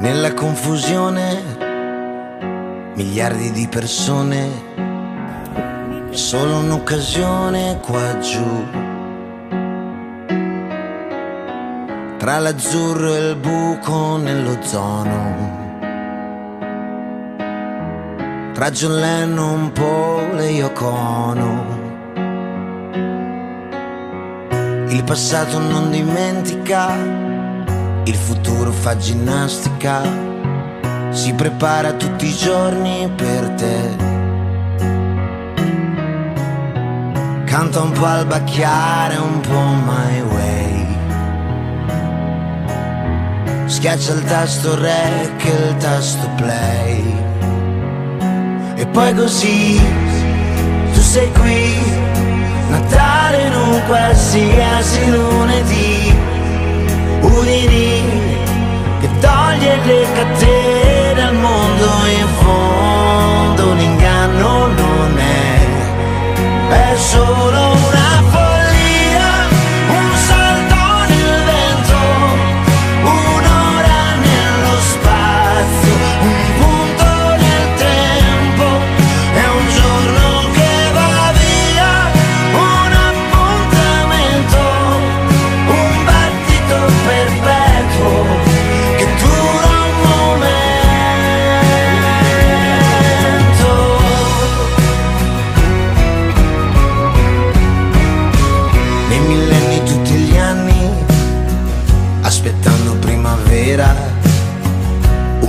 Nella confusione, miliardi di persone, solo un'occasione qua giù. Tra l'azzurro e il buco nell'ozono. Tra John Lennon, Paul e Yoko Ono. Il passato non dimentica, futuro fa ginnastica, si prepara tutti i giorni per te. Canta un po' al bacchiare, un po' my way. Schiaccia il tasto rec e il tasto play. E poi così tu sei qui Natale in un qualsiasi lunedì Udini che toglie le catene al mondo in fondo l'inganno non è, è solo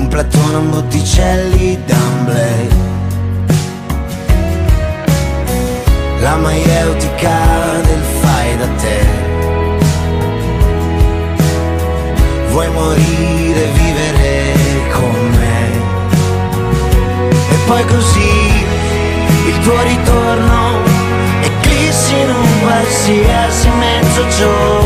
Platone Botticelli d'Amblay La maieutica del fai da te. Vuoi morire, vivere con me. E poi così il tuo ritorno Eclissi in un qualsiasi mezzogiorno